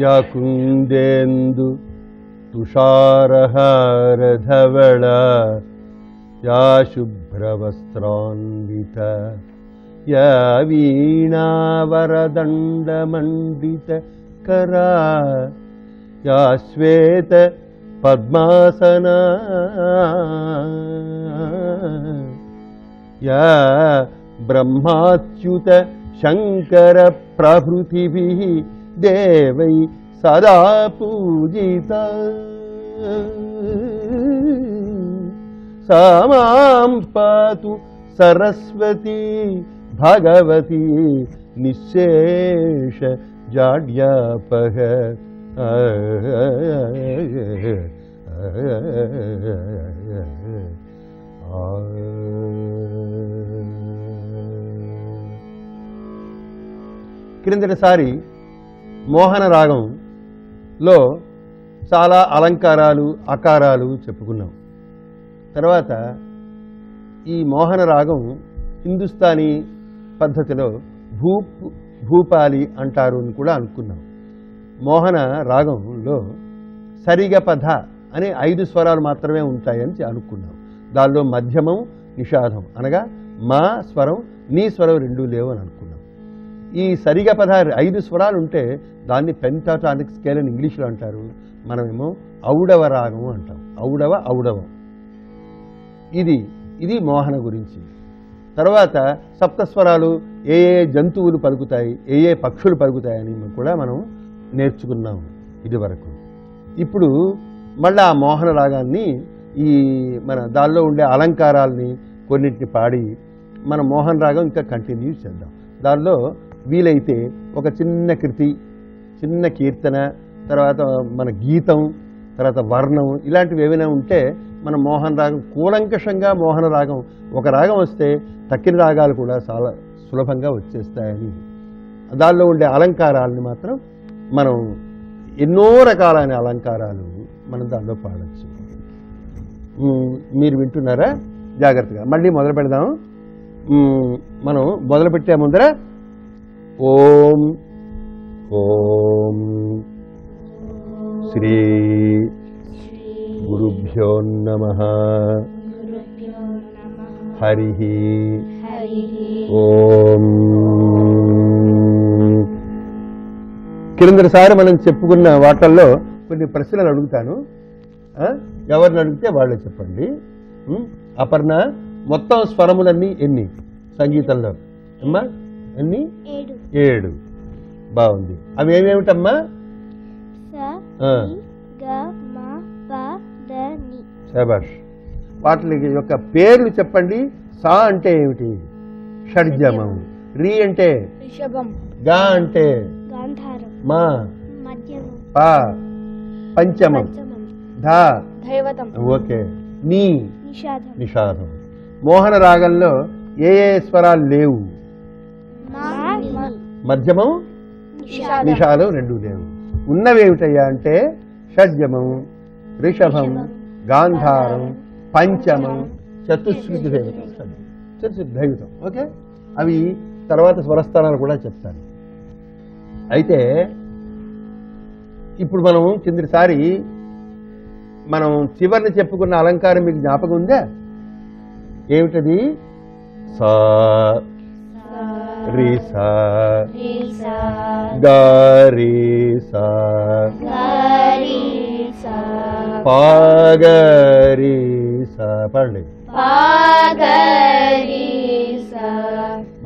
या कुन्देन्दु तुषारहरधवळ या शुभ्रवस्त्रान्वित या वीणावरदण्डमण्डितकरा या श्वेत पद्मासना या ब्रह्माच्युत शङ्करप्रभृतिभिः బ్రహ్మాచ్యుత శంకర ప్రభృతిభి దేవై సదా పూజిత సామాం పాతు సరస్వతి భగవతి నిశేష జాడ్యాపహ క్రిందటిసారి మోహన రాగంలో చాలా అలంకారాలు అకారాలు చెప్పుకున్నాం. తర్వాత ఈ మోహన రాగం హిందుస్థానీ పద్ధతిలో భూప్ భూపాలి అంటారు అని కూడా అనుకున్నాం. మోహన రాగంలో సరిగపధ అనే ఐదు స్వరాలు మాత్రమే ఉంటాయని అనుకున్నాం. దానిలో మధ్యమం నిషాదం అనగా మా స్వరం నీ స్వరం రెండు లేవు అని అనుకున్నాం. ఈ సరిగా పదహారు ఐదు స్వరాలు ఉంటే దాన్ని పెంటాటానిక్ స్కేల్ అని ఇంగ్లీష్లో అంటారు. మనమేమో ఔడవ రాగం అంటాం. ఔడవ ఔడవం. ఇది ఇది మోహన గురించి. తర్వాత సప్తస్వరాలు ఏ ఏ జంతువులు పలుకుతాయి ఏ ఏ పక్షులు పలుకుతాయని కూడా మనం నేర్చుకున్నాం ఇది వరకు ఇప్పుడు మళ్ళీ ఆ మోహన రాగాన్ని ఈ మన దానిలో ఉండే అలంకారాలని కొన్నింటిని పాడి మన మోహన్ రాగం ఇంకా కంటిన్యూ చేద్దాం. దానిలో వీలైతే ఒక చిన్న కృతి చిన్న కీర్తన తర్వాత మన గీతం తర్వాత వర్ణం ఇలాంటివి ఏమైనా ఉంటే మన మోహన రాగం కూలంకషంగా మోహన రాగం ఒక రాగం వస్తే తక్కిన రాగాలు కూడా చాలా సులభంగా వచ్చేస్తాయని. దానిలో ఉండే అలంకారాలని మాత్రం మనం ఎన్నో రకాలైన అలంకారాలు మనం దానిలో పాడచ్చు. మీరు వింటున్నారా? జాగ్రత్తగా. మళ్ళీ మొదలు పెడదాం. మనం మొదలు పెట్టే ముందర ఓం. ఓం. శ్రీ గురుభ్యో నమ. హరి. ఓం. క్రిందసారి మనం చెప్పుకున్న వాటల్లో కొన్ని ప్రశ్నలు అడుగుతాను. ఎవరిని అడిగితే వాళ్ళే చెప్పండి. అపర్ణ మొత్తం స్వరములన్నీ ఎన్ని? సంగీతంలో. అమ్మా? ఎన్ని? ఏడు. ఏడు. బాగుంది. అవి ఏమేమిటమ్మా? స ఆ. ని, గ మ ప ద ని. శబాష్ వాటి యొక్క పేర్లు చెప్పండి. సా అంటే ఏమిటి? షడ్జమం. రి అంటే? గా అంటే? గాంధారం. మా. మధ్యమం. పా. పంచమం. ధా. ఓకే. నీ. నిషాదం. నిషాదం. మోహన రాగంలో ఏ ఏ స్వరాలు లేవు? మధ్యమం నిషాదం రెండు లేవు. ఉన్నవేమిటయ్యా అంటే షడ్జమం రిషభం గాంధారం పంచమం చతుశ్రుతి దైవతం. చతుశ్రుతి దైవతం ఓకే? అవి తర్వాత స్వరస్థానాలు కూడా చెప్తాను అయితే ఇప్పుడు మనం కిందటిసారి మనం చివరిని చెప్పుకున్న అలంకారం మీకు జ్ఞాపకం ఉందా? ఏమిటది? సా రి సా గా రి సా పా గ రి సా పడండి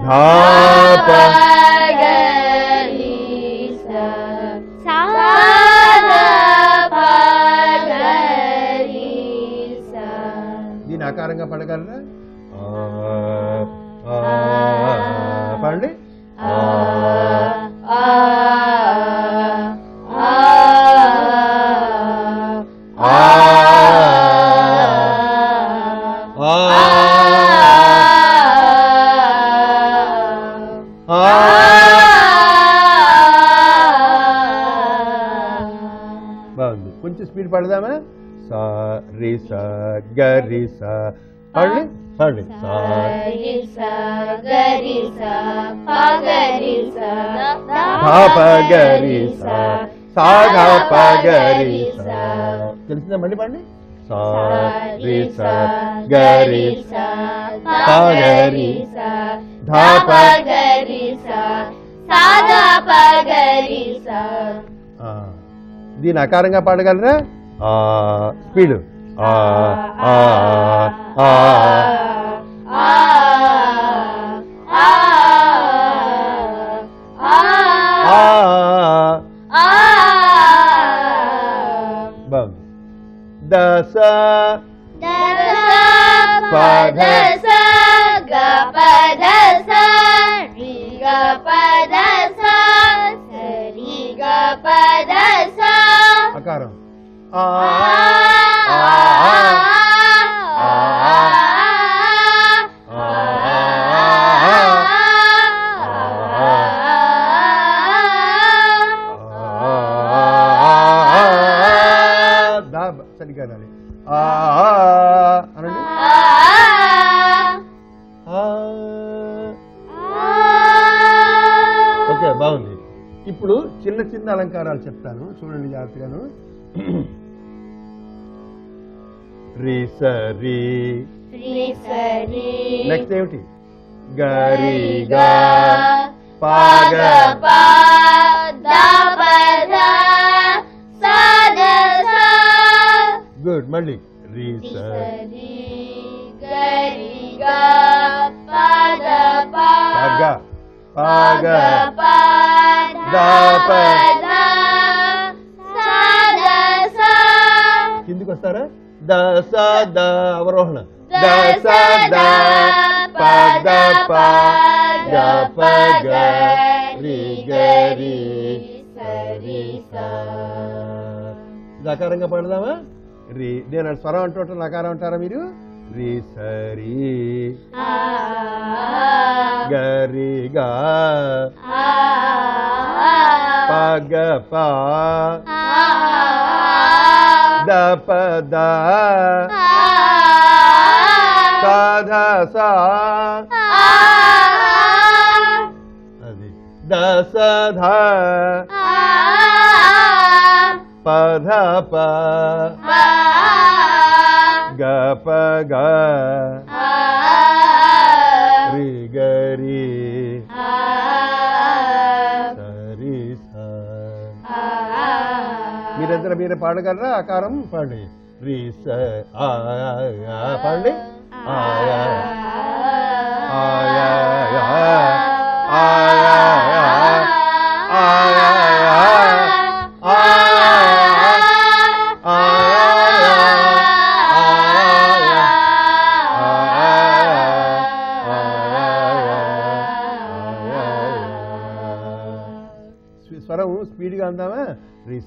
ధా ప దీని ఆకారంగా పడగలరా మళ్ళీ మళ్ళీ తెలిసిందా మళ్ళీ పండి దీని అకారంగా పాడగలరా? Speed. ah, ah, ah, ah, ah, ah. Bagus. Dasa. Dasa. Padasa. Gapadasa. Rigapadasa. Serigapadasa. Akaram. Ah. ah. సరిగ్గా అనాలి అనండి ఓకే బాగుంది. ఇప్పుడు చిన్న చిన్న అలంకారాలు చెప్తాను. చూడండి జాగ్రత్తగాను. రి సరి. నెక్స్ట్ ఏమిటి? గరి గా పాగ గుడ్ మళ్ళీ. రి సరి. పాగ పాగ కిందికి వస్తారా? ದ ಸ ದ ಅವರೋಹಣ ದ ಸ ದ ಪ ದ ಪ ಗ ಪ ಗ ರಿ ಗ ರಿ ಸ ರಿ ಸ జకారంగా పాడదామా రి నేను స్వరం అంటుంటాను నకారం అంటారా మీరు రి సరి గరి గా పగ పా द पद। सा दस ध। पध प। ग प ग। रि। गरी జర మీరు పాడగలరా ఆకారం? పాడి. రి పాడండి. ఆయా ఆయా ఆయా ఆయా ఆయా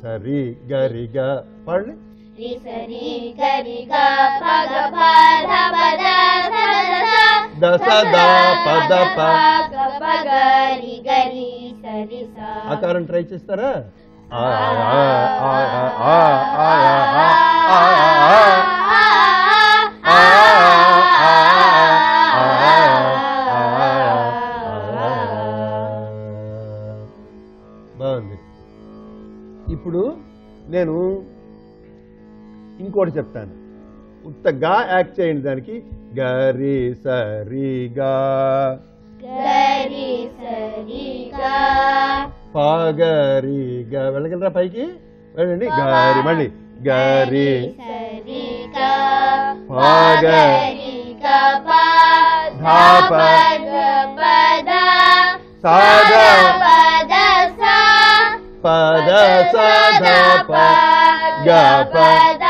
సరి గరిగా పాడండి ఆకారం ట్రై చేస్తారా ఆ ఇంకోటి చెప్తాను. ఉత్తగా యాక్ట్ చేయండి దానికి. గరి సరి గా పాగరి గా వెళ్ళగలరా పైకి? వెళ్ళండి. గారి మళ్ళీ. గరి పాగరి ధాప సాగ పద. సధ. ప గ ప.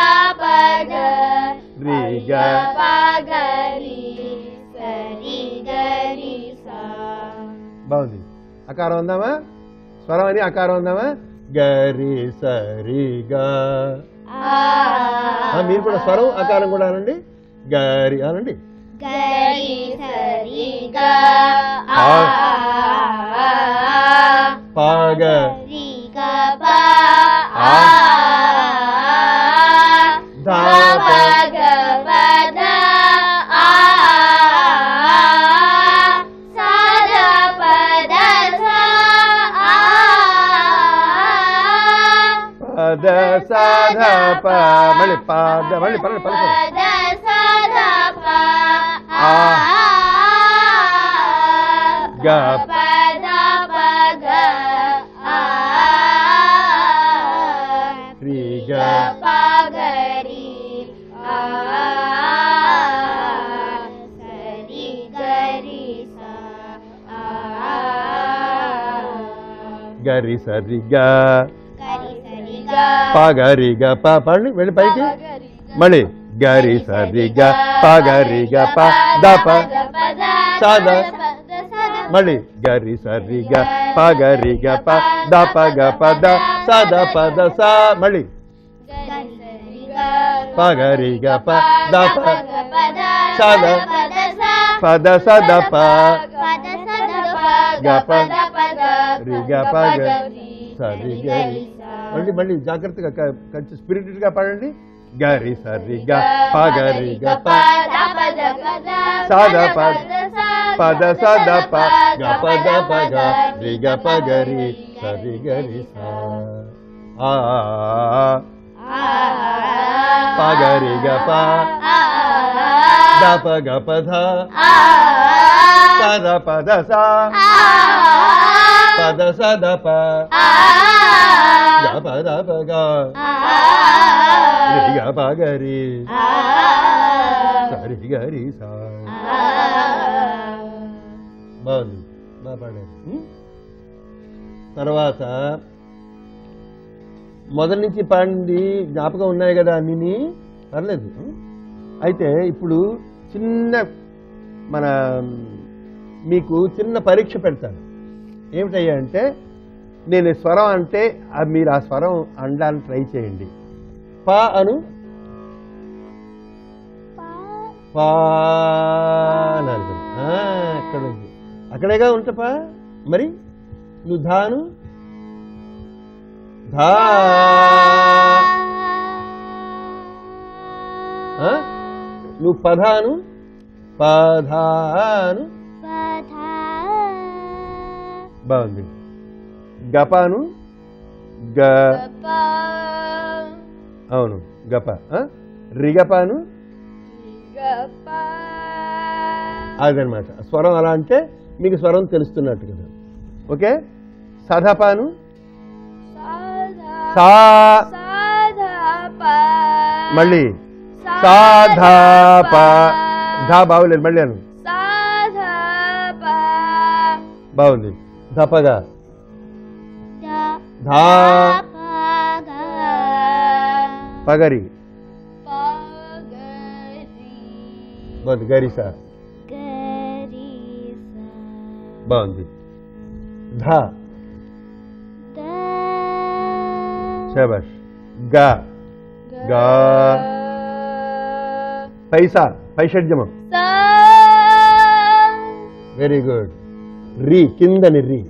బాగుంది. అకారం ఉందామా? స్వరం అని అకారం ఉందామా? గరి సరి గా. ఆ, మీరు కూడా స్వరం అకారం కూడా అనండి. గరి అనండి. పాగ సాధ ప మళ్ళీ పద మళ్ళీ పద పద పద సద ప ఆ. గ. పద పగ ఆ రి గ పగరి ఆ సరి గరి సా ఆ గరి సరి గ గరి సరి గ పగరి గ ప పడండి వెళ్ళి పైకి మళ్ళీ గరి సరి గ పగరి గ ప ద ప సద. మళ్ళీ గరి సరి గ పగరి గ ప ద ప గ ప ద సద పద స మళ్ళీ పగరి గ ప ద ప సద. పద సద ప గ ప రి గ ప గ సరి గరి మళ్ళీ మళ్ళీ జాగ్రత్తగా క- కొంచెం స్పిరిటెడ్గా పాడండి. గరి సరి గ పగరి గ ప సద ప పద సద ప గ పద ప గ రి గ ప గరి సరి గరి స. ఆ. పగరి గ ప. ద ప గ ప ధ. సద పద స. పద సద ప గ పద ప గ రి గ ప గరి సరి గరి స. బాగుంది బాగా పాడారు ఉం? తర్వాత మొదటి నుంచి పాడింది జ్ఞాపకం ఉన్నాయి కదా అన్ని పర్లేదు? అయితే ఇప్పుడు చిన్న మన మీకు చిన్న పరీక్ష పెడతాను. ఏమిటయ్యా అంటే నేను స్వరం అంటే మీరు ఆ స్వరం అనడానికి ట్రై చేయండి. పా అను? పా అక్కడ ఉంది. అక్కడేగా ఉంటపా మరి? నువ్వు ధాను ధా. నువ్వు పధాను పధాను బాగుంది. గపాను? గ అవును గప? రిగపాను? అదనమాట. స్వరం అలా అంటే మీకు స్వరం తెలుస్తున్నట్టు కదా. ఓకే? సధపాను? సా మళ్ళీ. సాధాప. ధా బాగులేదు మళ్ళీ అను. బాగుంది. ధపగా ధా పగరి బాగుంది గరిస బాగుంది ధా శబాష్గా గా పైసా పైషడ్యమం వెరీ గుడ్ రీ కిందని రీ.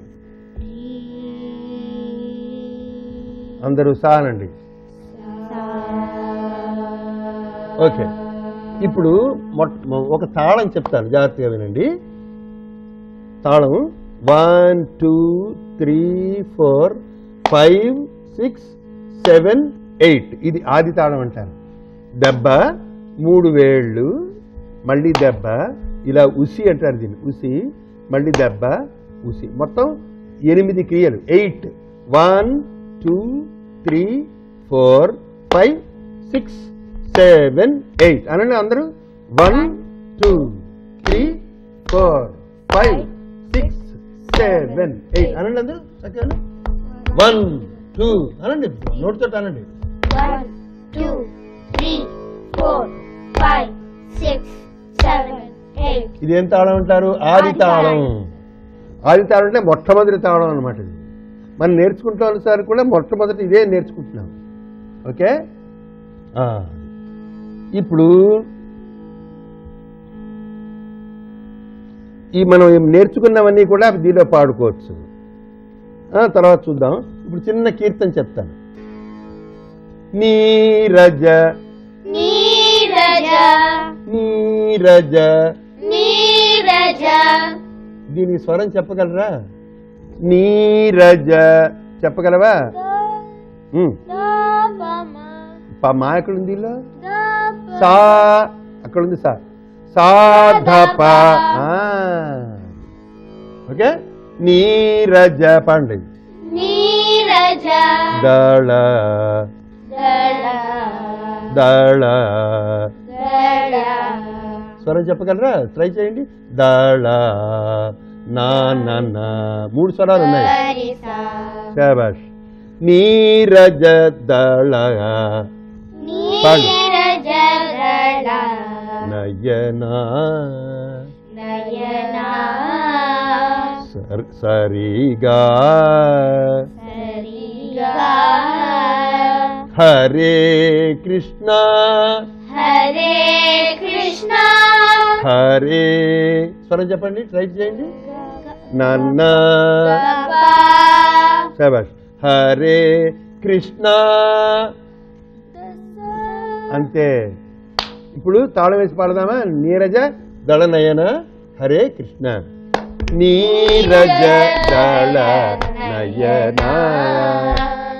అందరూ సానండి. ఓకే. ఇప్పుడు మొ- ఒక తాళం చెప్తాను. జాగ్రత్తగా వినండి. తాళం. One two three four five six seven eight. ఇది ఆది తాళం అంటారు. దెబ్బ మూడు వేళ్ళు మళ్ళీ దెబ్బ ఇలా ఉసి అంటారు దీన్ని. ఉసి మళ్ళీ దెబ్బ ఉసి మొత్తం ఎనిమిది క్రియలు. Eight one two three four five six seven eight అనండి అందరూ. One two three four five six seven eight అనండి అందరూ. చక్కగా. వన్ టూ అనండి. నోటితో అనండి. వన్ టూ త్రీ ఇది ఏం తాళం అంటారు ఆది తాళం ఆది తాళం అంటే మొట్టమొదటి తాళం అనమాట ఇది. మనం నేర్చుకుంటాం సార్ కూడా మొట్టమొదటి ఇదే నేర్చుకుంటున్నాం. ఓకే? ఆ. ఇప్పుడు ఈ మనం నేర్చుకున్నవన్నీ కూడా దీనిలో పాడుకోవచ్చు. ఆ, తర్వాత చూద్దాం. ఇప్పుడు చిన్న కీర్తన చెప్తాను. నీరజ. నీరజ. నీరజ. నీరజ. దీనికి స్వరం చెప్పగలరా? నీరజ. చెప్పగలవా? మా. ఎక్కడ ఉంది ఇలా సా అక్కడ ఉంది సా సాధప. ఓకే? నీరజ పండి నీరజ. దళ. దళ. దళ. దళ. స్వరం చెప్పగలరా? ట్రై చేయండి. దళ నా నా నా. మూడు స్వరాలు ఉన్నాయి. శాబాష్ నీరజ దళ. నయనా. నయనా. సర్- సరిగా. సరిగా. హరే కృష్ణ. హరే కృష్ణ. హరే. స్వరం చెప్పండి ట్రై చేయండి. నన్న. గపా హరే కృష్ణ. అంతే. ఇప్పుడు తాళం వేసి పాడదామా? నీరజ దళనయన. హరే కృష్ణ. నీరజ దళ నయన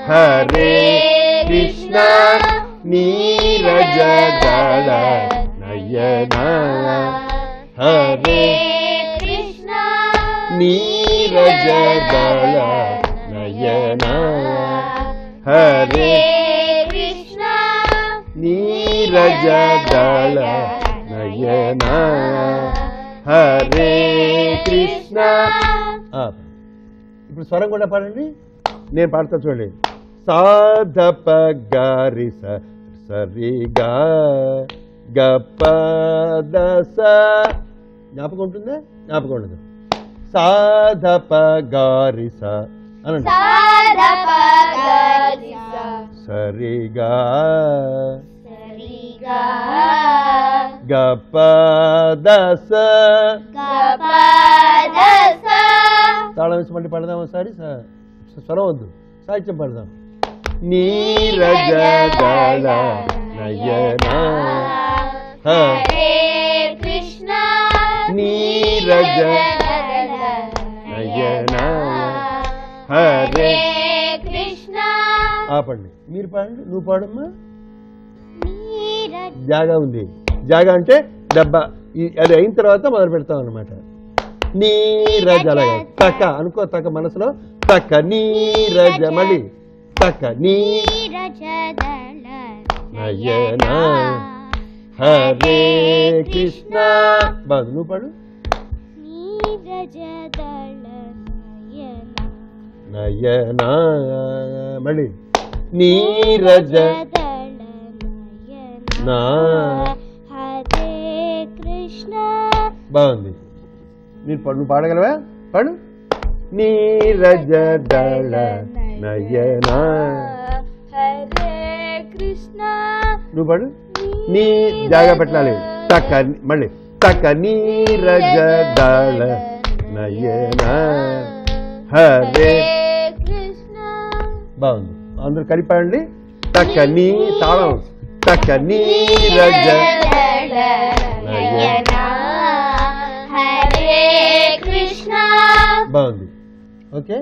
హరే కృష్ణ. నీరజ దళ నయన హరే కృష్ణ నీరజ దళ నయన హరే కృష్ణ నీరజ దళ నయన హరే కృష్ణ ఇప్పుడు స్వరం కూడా పాడండి. నేను పాడతా చూడండి. సాధప గారి స సరిగా గప దస జ్ఞాపకం ఉంటుందా? జ్ఞాపకం ఉండదు. సాధప గారి స అనండి గరిస సరిగా. సరిగా. గప దస తాళం వేసి మళ్ళీ పడదాం ఒకసారి స్వరం వద్దు. సాహిత్యం పడదాం. నీరజ నయన హరే కృష్ణ నీరజ నయన. హరే కృష్ణ. ఆపండి. మీరు పాడండి నువ్వు పాడమ్మా. జాగా ఉంది. జాగా అంటే డబ్బా. అది అయిన తర్వాత మొదలు పెడతాం అనమాట నీరజ అలాగే తక్క అనుకో తక్క మనసులో. తక్క నీరజ మళ్ళీ. తక్క నీ నీరజ నయన. హరే కృష్ణ. బాగు నువ్వు పాడు. నయన. మళ్ళీ. నీరజ నా హరే కృష్ణ బాగుంది. మీరు పాడు నువ్వు పాడగలవా? పాడు. నీరజ దళ నయన. నువ్వు పాడు. నీ జాగా పెట్టాలి. తక్క మళ్ళీ. తక్క నీరజ దళ నయన హరే బాగుంది. అందరూ కలిపాడండి తక్క నీ తాళం. తక్క నీరజ బాగుంది. ఓకే?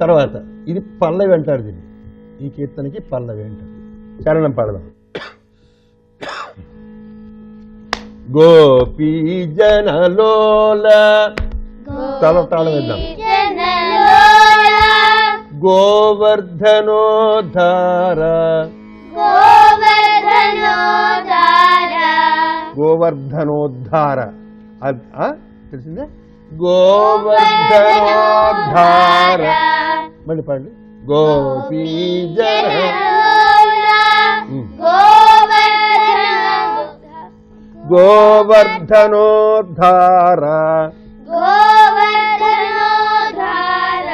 తర్వాత ఇది పల్లవి అంటారు దీన్ని. ఈ కీర్తనకి పల్లవి అంటారు. చరణం పాడదాం. గోపీ జనలోల తల తాళం వేద్దాం. జనలోల గోవర్ధనోధార గోవర్ధనోద్ధార? తెలిసిందే? గోవర్ధనోద్ధార. మళ్ళీ పాడండి. గోపీ జన గోవర్ధనోదార గోవర్ధనోద్ధార గోవర్ధనోదార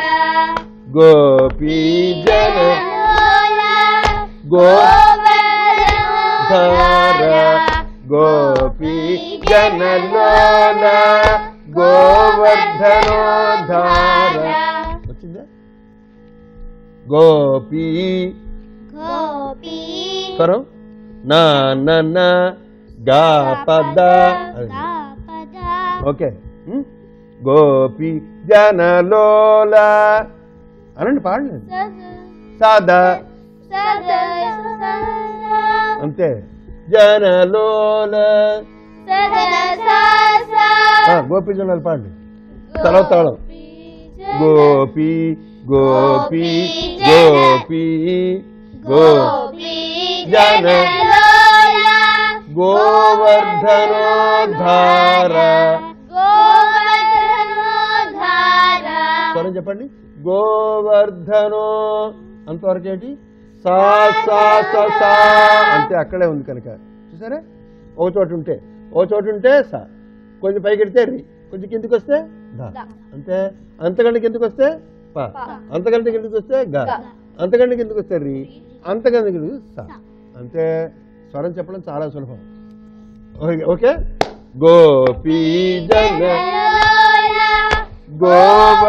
గోపీ జన గోవర్ధర గోపీ జనలోల గోవర్ధనోద్ధార వచ్చిందా గోపీ గోపీ స్వరం నా నన్న గా పద. ఓకే? గోపి జనలోల అనండి పాడండి. సాదా. అంతే. జనలోల గోపి జనాలు పాడండి. తల తాళం గోపి గోపి గోపి గో జనలోల గోవర్ధనోద్ధార. స్వరం చెప్పండి. గోవర్ధనో అంతవరకు ఏంటి సా సా సా. అంటే అక్కడే ఉంది కనుక. చూసారా? ఓ చోటు ఉంటే. ఓ చోటు ఉంటే సా. కొంచెం పైకి ఎడితే రి. కొంచెం కిందికి వస్తే ధ అంతే? అంతకంటే కిందికి వస్తే ప. అంతకంటే కిందికి వస్తే గ. అంతకంటే కిందికి వస్తే రి. అంతకంటే కిందికి సా. అంతే? స్వరం చెప్పడం చాలా సులభం. Okay- okay? గోపీ జన గోవర్ధనోద్ధార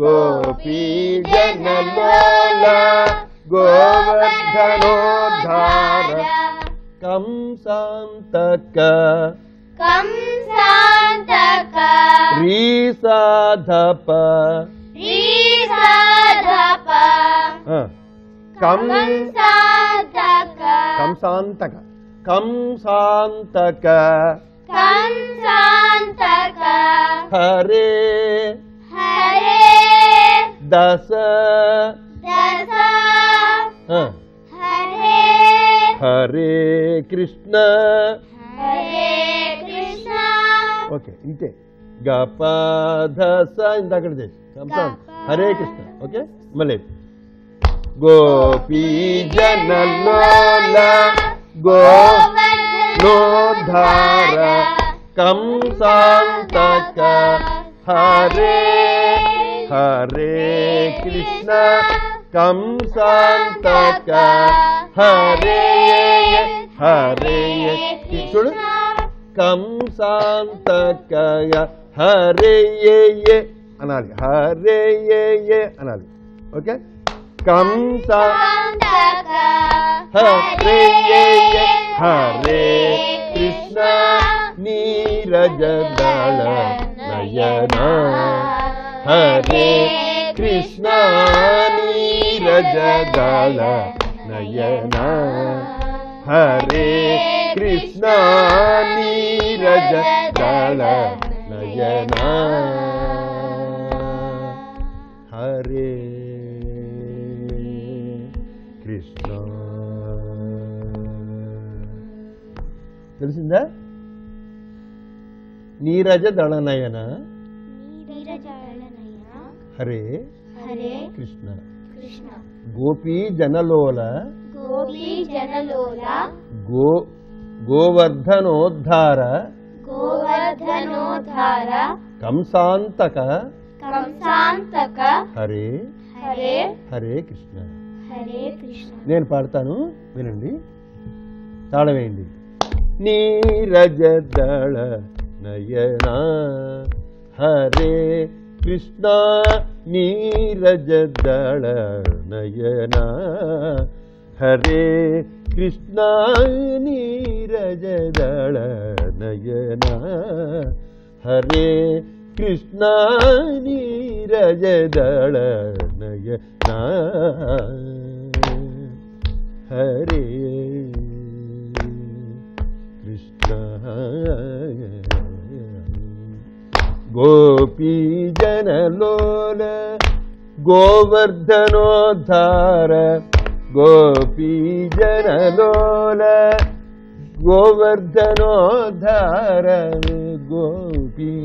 గోపీ జనలోల గోవర్ధనోద్ధార. కంసాంతక కంసాంతక రీసాధప. రీసధప. ఆ, కం కంసాంతక. కంసాంతక. కంసాంతక. కంసాంతక. హరే. హరే. దశ. దశ. హరే. హరే కృష్ణ. హరే కృష్ణ. ఓకే ఇంతే. గపధస ఇందాకటిదే కంసాం హరే కృష్ణ. ఓకే మళ్ళీ. गोपी जन लोला गोलोधार कम शांतक हरे हरे कृष्ण कम शांतक हरे हरे सुन कम शांत हरे, ये ये, अनादि। हरे, ये ये, अनादि। ओके? okay? कम तक हरे हरे कृष्ण। नीरज दल नयना। हरे कृष्ण। नीरज दल नयना। हरे कृष्ण। नीरज दल नयना। తెలిసిందా? నీరజ దళనయన హరే హరే కృష్ణ. గోపీ జనలోల. గోపీ జనలోల. గో గోవర్ధనోద్ధార. గోవర్ధనోద్ధార. కంసాంతక. కంసాంతక. హరే హరే హరే కృష్ణ. హరే కృష్ణ. నేను పాడతాను వినండి. తాళం ನೀರಜದಳ ನಯನ ಹರೇ ಕೃಷ್ಣ ನೀರಜದಳ ನಯನ ಹರೇ ಕೃಷ್ಣ ನೀರಜದಳ ನಯನ ಹರೇ ಕೃಷ್ಣ ನೀರಜದಳ ನಯನ ಹರೇ ഗോപി ജനലോല ഗോവർദ്ധനോദ്ധാര ഗോപീജനലോല ഗോവർദ്ധനോദ്ധാര ഗോപീജനലോല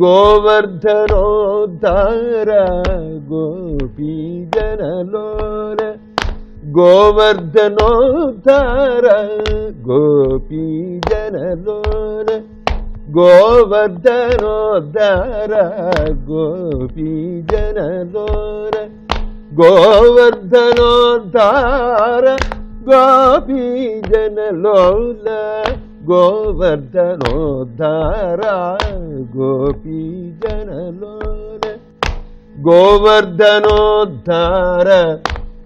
ഗോവർദ്ധനോദ്ധാര ഗോപീജനലോല. गोवर्धनोद्धार गोपी जन लोर गोवर्धनोद्धर गोपी जन गोवर्धनोद्धार गोपी जनलो ल गोपी जन लोर गोवर्धनोद्धार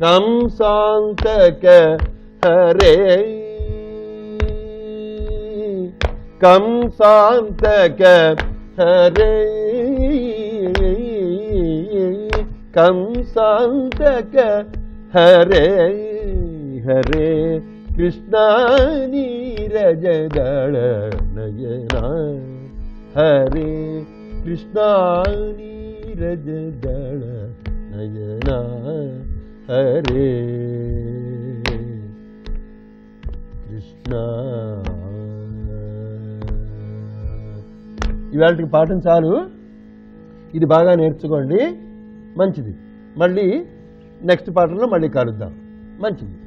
कम् शान्तक हरे। कम् शान्त हरे। कम शान्तक हरे। हरे कृष्ण हरे कृष्णानीरजदळनयना హరే కృష్ణ. ఇవాళకి పాఠం చాలు. ఇది బాగా నేర్చుకోండి. మంచిది. మళ్ళీ నెక్స్ట్ పాటల్లో మళ్ళీ కలుద్దాం. మంచిది.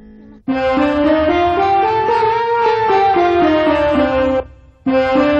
Thank you.